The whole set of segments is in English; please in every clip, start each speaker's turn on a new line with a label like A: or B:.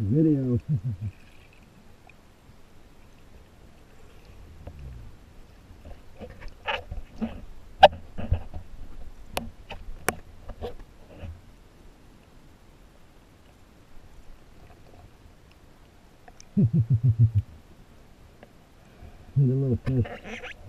A: video. the little fish.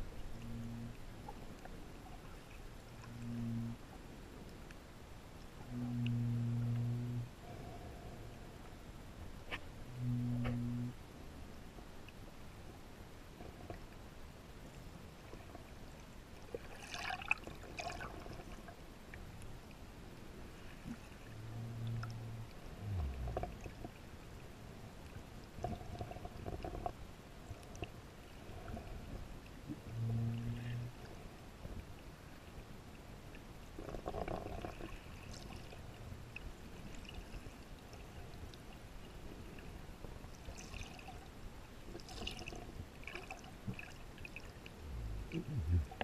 A: Mm-hmm.